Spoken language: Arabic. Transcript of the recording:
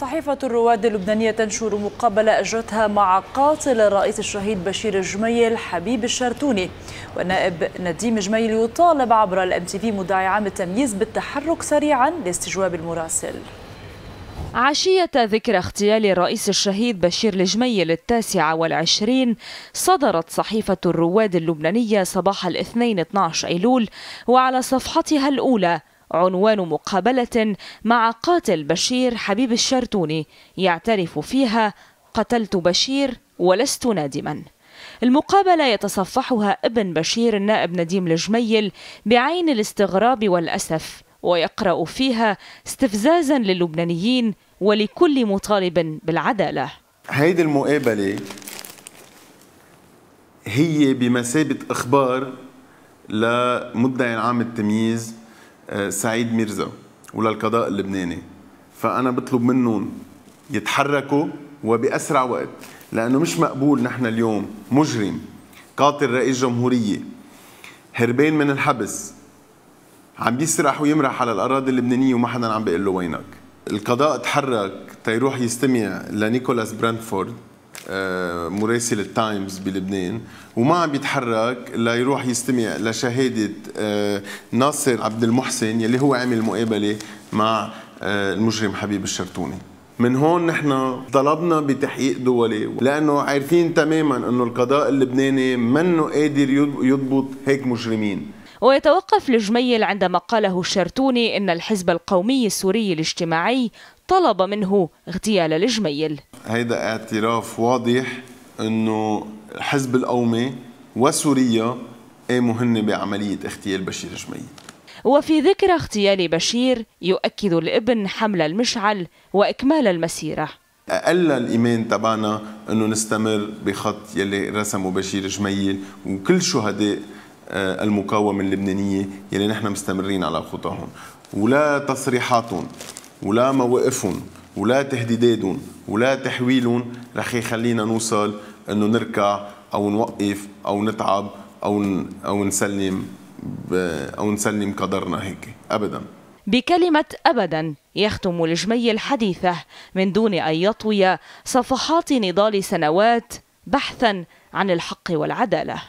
صحيفة الرواد اللبنانية تنشر مقابلة أجرتها مع قاتل الرئيس الشهيد بشير جميل حبيب الشرتوني. والنائب نديم جميل يطالب عبر ال MTV مدعي عام التمييز بالتحرك سريعا لاستجواب المراسل. عشية ذكرى اغتيال الرئيس الشهيد بشير الجميل التاسعة والعشرين صدرت صحيفة الرواد اللبنانية صباح الاثنين 12 أيلول وعلى صفحتها الأولى. عنوان مقابلة مع قاتل بشير حبيب الشرتوني يعترف فيها قتلت بشير ولست نادما. المقابلة يتصفحها ابن بشير النائب نديم الجميل بعين الاستغراب والأسف ويقرأ فيها استفزازا للبنانيين ولكل مطالب بالعدالة. هيدي المقابلة هي بمثابة إخبار لمدعي العام التمييز سعيد ميرزا وللقضاء اللبناني. فأنا بطلب منهم يتحركوا وبأسرع وقت لأنه مش مقبول نحن اليوم مجرم قاتل رئيس جمهورية هربان من الحبس عم بيسرح ويمرح على الأراضي اللبنانية وما حدا عم بيقول له وينك. القضاء تحرك تيروح يستمع لنيكولاس برانفورد آه، مراسل التايمز بلبنان وما عم بيتحرك ليروح يستمع لشهادة آه، ناصر عبد المحسن يلي هو عامل مقابلة مع آه، المجرم حبيب الشرتوني من هون نحن طلبنا بتحقيق دولي لأنه عارفين تماما إنه القضاء اللبناني منه قادر يضبط هيك مجرمين. ويتوقف الجميل عندما قاله الشرتوني إن الحزب القومي السوري الاجتماعي طلب منه اغتيال الجميل هيدا اعتراف واضح إنه الحزب القومي وسوريا قاموا هن بعملية اغتيال بشير جميل وفي ذكرى اغتيال بشير يؤكد الابن حمل المشعل وإكمال المسيرة. أقل الإيمان تبعنا إنه نستمر بخط يلي رسمه بشير جميل وكل شهداء آه، المقاومة اللبنانية يلي نحن مستمرين على خطاهم. ولا تصريحاتهم ولا مواقفهم ولا تهديداتهم ولا تحويلهم رح يخلينا نوصل إنه نركع أو نوقف أو نتعب أو أو نسلم أو نسلم قدرنا هيك ابدا. بكلمة أبدا يختم الجمي الحديثة من دون أن يطوي صفحات نضال سنوات بحثا عن الحق والعدالة.